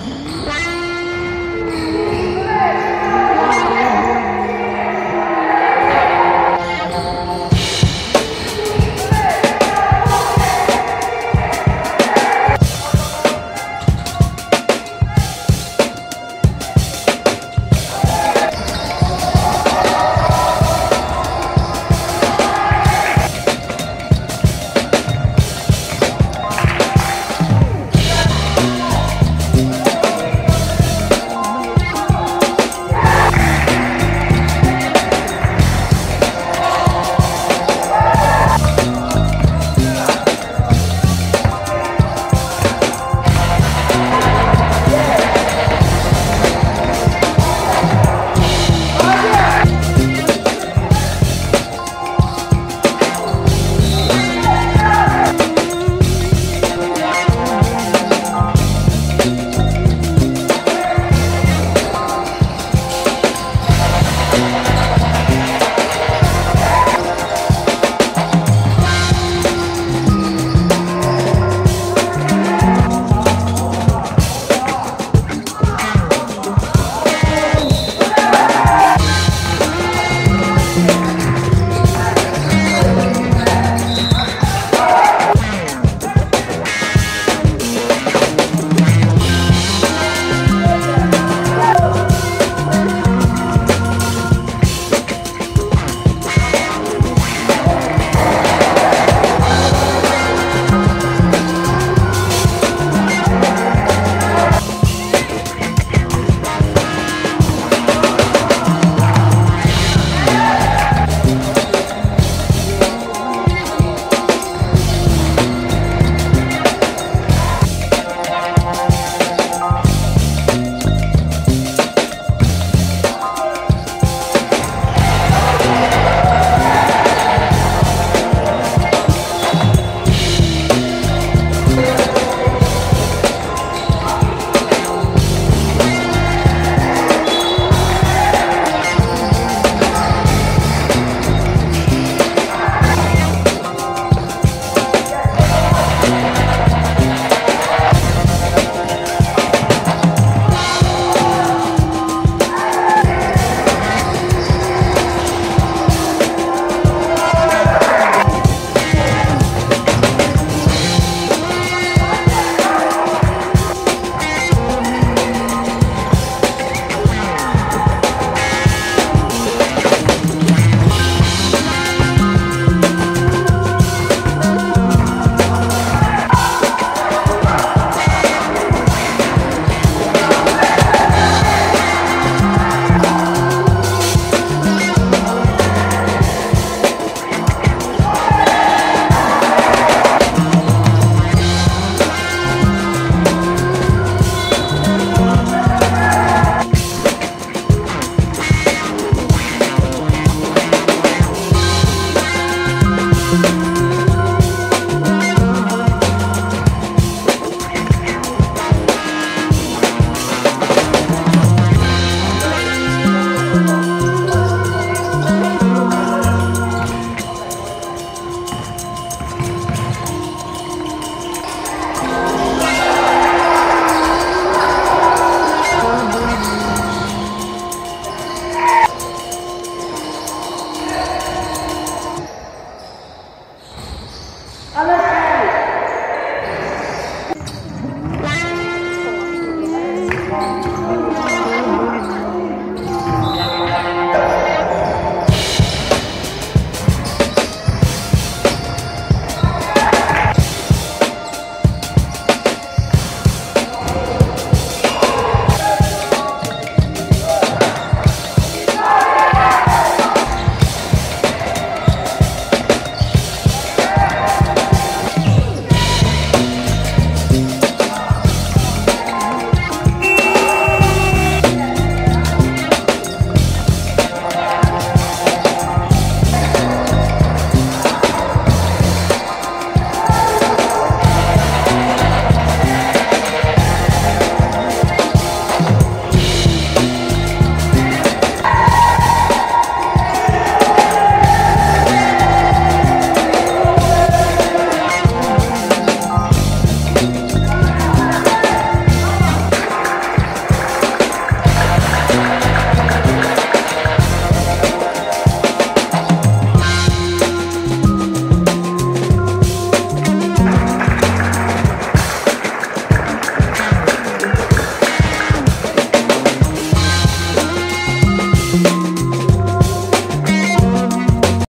Bye.